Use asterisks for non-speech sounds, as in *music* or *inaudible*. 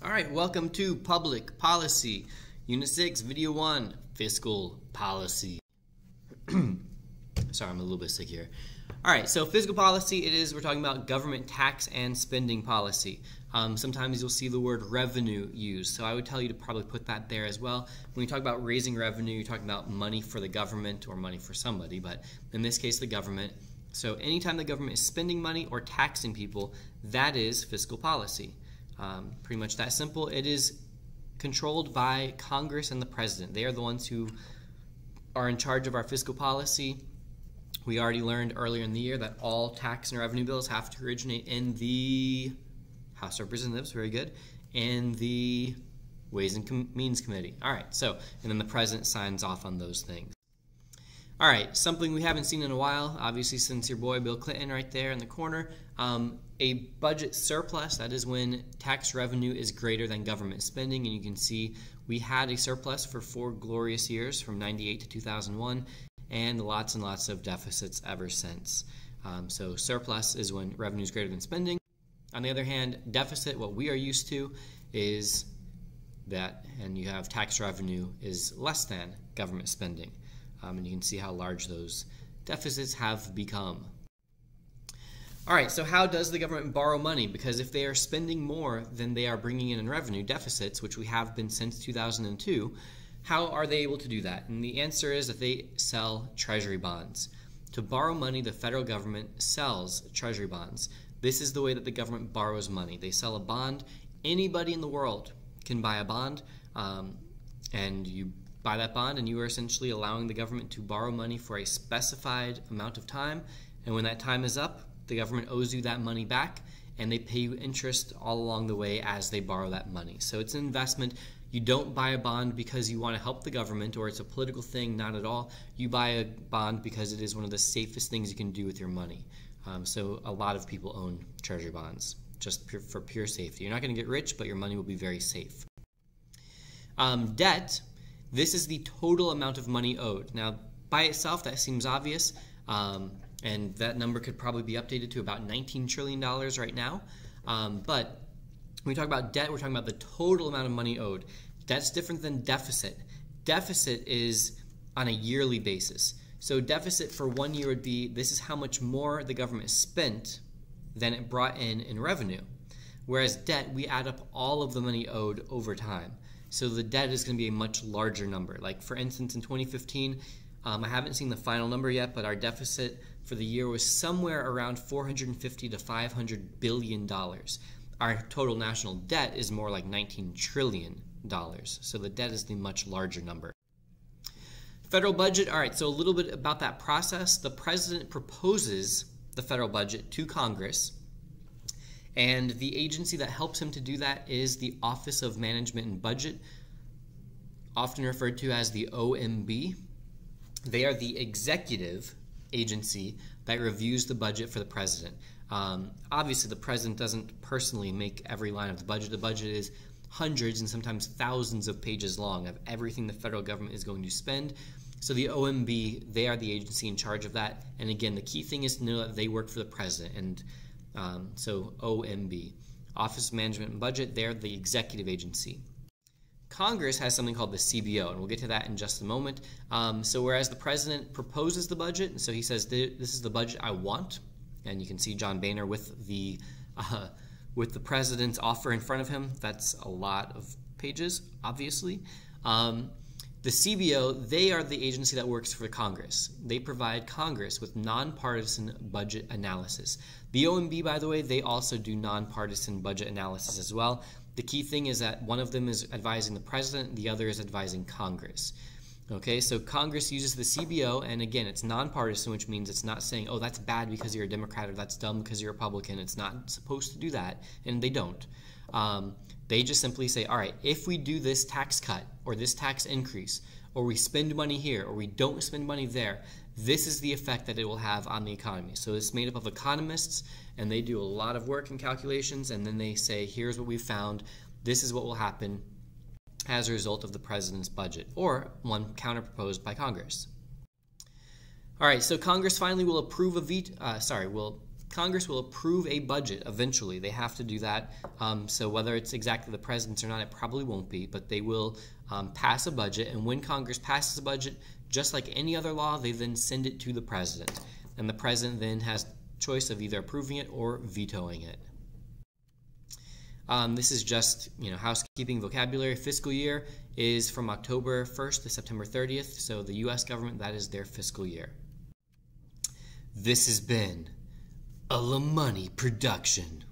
All right, welcome to Public Policy, Unit 6, Video 1, Fiscal Policy. *clears throat* Sorry, I'm a little bit sick here. All right, so fiscal policy, it is, we're talking about government tax and spending policy. Um, sometimes you'll see the word revenue used, so I would tell you to probably put that there as well. When you talk about raising revenue, you're talking about money for the government or money for somebody, but in this case, the government. So anytime the government is spending money or taxing people, that is fiscal policy. Um, pretty much that simple. It is controlled by Congress and the President. They are the ones who are in charge of our fiscal policy. We already learned earlier in the year that all tax and revenue bills have to originate in the House of Representatives, very good, and the Ways and Com Means Committee. All right, so, and then the President signs off on those things. All right, something we haven't seen in a while, obviously, since your boy Bill Clinton right there in the corner. Um, a budget surplus, that is when tax revenue is greater than government spending. And you can see we had a surplus for four glorious years from 98 to 2001, and lots and lots of deficits ever since. Um, so, surplus is when revenue is greater than spending. On the other hand, deficit, what we are used to, is that, and you have tax revenue is less than government spending. Um, and you can see how large those deficits have become. All right, so how does the government borrow money? Because if they are spending more than they are bringing in in revenue deficits, which we have been since 2002, how are they able to do that? And the answer is that they sell treasury bonds. To borrow money, the federal government sells treasury bonds. This is the way that the government borrows money. They sell a bond. Anybody in the world can buy a bond, um, and you buy that bond, and you are essentially allowing the government to borrow money for a specified amount of time. And when that time is up, the government owes you that money back, and they pay you interest all along the way as they borrow that money. So it's an investment. You don't buy a bond because you want to help the government or it's a political thing, not at all. You buy a bond because it is one of the safest things you can do with your money. Um, so a lot of people own treasury bonds just pure, for pure safety. You're not going to get rich, but your money will be very safe. Um, debt this is the total amount of money owed. Now, by itself, that seems obvious, um, and that number could probably be updated to about $19 trillion right now. Um, but when we talk about debt, we're talking about the total amount of money owed. That's different than deficit. Deficit is on a yearly basis. So, deficit for one year would be this is how much more the government spent than it brought in in revenue. Whereas debt, we add up all of the money owed over time. So the debt is going to be a much larger number. Like for instance, in 2015, um, I haven't seen the final number yet, but our deficit for the year was somewhere around 450 to 500 billion dollars. Our total national debt is more like 19 trillion dollars. So the debt is the much larger number. Federal budget, all right, so a little bit about that process. The president proposes the federal budget to Congress. And the agency that helps him to do that is the Office of Management and Budget, often referred to as the OMB. They are the executive agency that reviews the budget for the president. Um, obviously, the president doesn't personally make every line of the budget. The budget is hundreds and sometimes thousands of pages long of everything the federal government is going to spend. So the OMB, they are the agency in charge of that. And again, the key thing is to know that they work for the president. And um, so OMB, Office of Management and Budget, they're the executive agency. Congress has something called the CBO, and we'll get to that in just a moment. Um, so whereas the president proposes the budget, and so he says this is the budget I want, and you can see John Boehner with the uh, with the president's offer in front of him. That's a lot of pages, obviously. Um, the CBO, they are the agency that works for Congress. They provide Congress with nonpartisan budget analysis. The OMB, by the way, they also do nonpartisan budget analysis as well. The key thing is that one of them is advising the president, the other is advising Congress. Okay, so Congress uses the CBO, and again, it's nonpartisan, which means it's not saying, oh, that's bad because you're a Democrat or that's dumb because you're a Republican. It's not supposed to do that, and they don't. Um, they just simply say, all right, if we do this tax cut or this tax increase, or we spend money here or we don't spend money there, this is the effect that it will have on the economy. So it's made up of economists, and they do a lot of work and calculations, and then they say, here's what we found, this is what will happen as a result of the president's budget, or one counterproposed by Congress. All right, so Congress finally will approve a veto, uh, sorry, will Congress will approve a budget eventually. They have to do that. Um, so whether it's exactly the president's or not, it probably won't be, but they will um, pass a budget. And when Congress passes a budget, just like any other law, they then send it to the president. And the president then has choice of either approving it or vetoing it. Um, this is just you know housekeeping vocabulary. Fiscal year is from October 1st to September 30th. So the U.S. government that is their fiscal year. This has been LaMoney production.